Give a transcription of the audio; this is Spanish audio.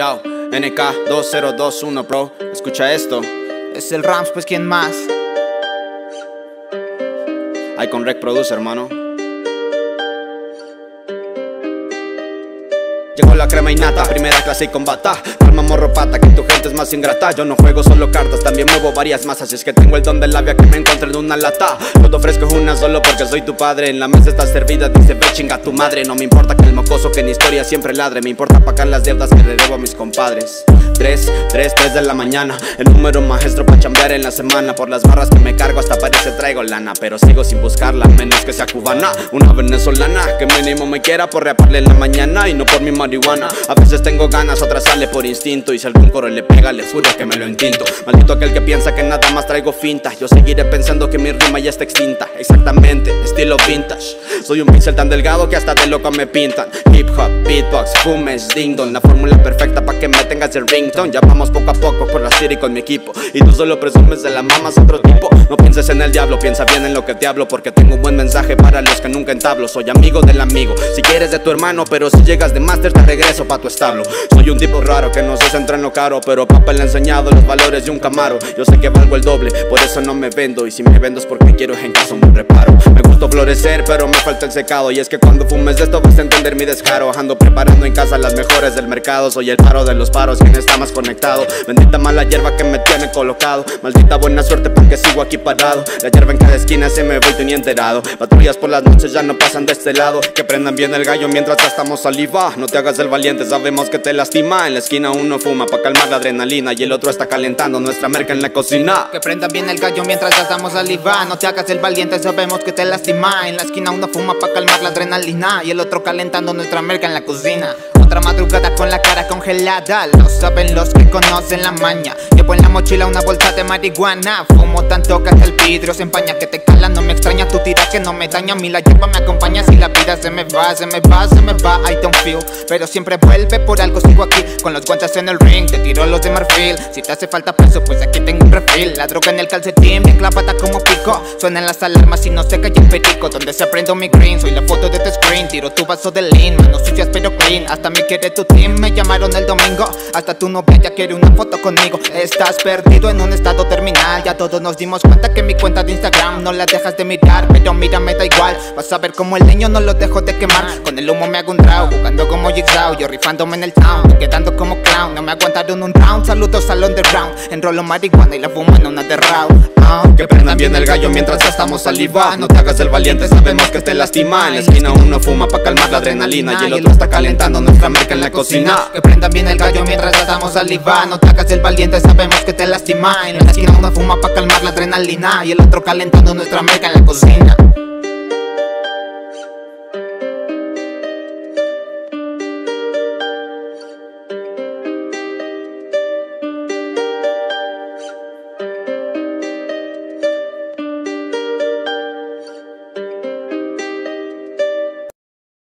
Yo, NK2021, bro. Escucha esto. Es el Rams, pues quién más. Icon Rec Produce, hermano. Llegó la crema innata, primera clase y combata Calma morro pata, que tu gente es más ingrata. Yo no juego solo cartas, también muevo varias masas. Es que tengo el don de labia que me encontré en una lata. Yo te ofrezco una solo porque soy tu padre. En la mesa está servida, dice ve chinga tu madre No me importa que el mocoso que en historia siempre ladre. Me importa pagar las deudas que le debo a mis compadres. 3, 3, 3 de la mañana. El número maestro pa' chambear en la semana. Por las barras que me cargo hasta parece traigo lana. Pero sigo sin buscarla, menos que sea cubana. Una venezolana que mínimo me quiera por reparle en la mañana. Y no por mi A veces tengo ganas, otra sale por instinto. Y si algún coro le pega, le juro que me lo entinto Maldito aquel que piensa que nada más traigo finta Yo seguiré pensando que mi rima ya está extinta. Exactamente, estilo vintage. Soy un pincel tan delgado que hasta de loco me pintan. Hip hop, beatbox, fumes, ding dong. La fórmula perfecta pa' que me tengas el ringtone. Ya vamos poco a poco por la city con mi equipo. Y tú solo presumes de la mamas otro tipo. No pienses en el diablo, piensa bien en lo que te hablo Porque tengo un buen mensaje para los que nunca entablo. Soy amigo del amigo, si quieres de tu hermano Pero si llegas de máster regreso pa' tu establo. Soy un tipo raro que no se centra en lo caro Pero papá le ha enseñado los valores de un camaro. Yo sé que valgo el doble, por eso no me vendo. Y si me vendo es porque quiero en caso me reparo florecer pero me falta el secado. Y es que cuando fumes de esto vas a entender mi descaro. Ando preparando en casa las mejores del mercado. Soy el paro de los paros, quien está más conectado. Bendita mala hierba que me tiene colocado. Maldita buena suerte porque sigo aquí parado. La hierba en cada esquina se me voy ni enterado. Patrullas por las noches ya no pasan de este lado. Que prendan bien el gallo mientras gastamos saliva. No te hagas el valiente, sabemos que te lastima. En la esquina uno fuma pa' calmar la adrenalina Y el otro está calentando nuestra merca en la cocina. Que prendan bien el gallo mientras gastamos saliva. No te hagas el valiente, sabemos que te lastima En la esquina uno fuma pa' calmar la adrenalina Y el otro calentando nuestra merca en la cocina otra madrugada con la cara congelada. Lo saben los que conocen la maña. Llevo en la mochila una bolsa de marihuana. Fumo tanto que hasta el vidrio se empaña. Que te cala, no me extraña tu tira que no me daña A mí. La hierba me acompaña si la vida se me va Se me va, se me va, I don't feel. Pero siempre vuelve, por algo sigo aquí. Con los guantes en el ring, te tiro los de marfil. Si te hace falta peso, pues aquí tengo un refil. La droga en el calcetín, bien clavada como pico. Suenan las alarmas y no se cae el perico. Donde se aprendo mi green, soy la foto de tu screen. Tiro tu vaso de lean, manos sucias pero clean. Hasta mi quiere tu team, me llamaron el domingo. Hasta tu novia ya quiere una foto conmigo. Estás perdido en un estado terminal. Ya todos nos dimos cuenta que mi cuenta de Instagram No la dejas de mirar, pero mira me da igual. Vas a ver como el niño no lo dejo de quemar. Con el humo me hago un draw, jugando como Jigsaw. Yo rifándome en el town, quedando como clown. No me aguantaron un round, saludos al underground. Enrolo marihuana y la fumo en una de round ah, Que prendan bien el gallo mientras gastamos saliva No te hagas el valiente, sabemos que te lastima En la esquina uno fuma pa' calmar la adrenalina Y el otro está calentando nuestra merca en la cocina. Que prendan bien el gallo mientras gastamos saliva No te hagas el valiente, sabemos que te lastima. En la esquina uno fuma pa' calmar la adrenalina. Y el otro calentando nuestra merca en la cocina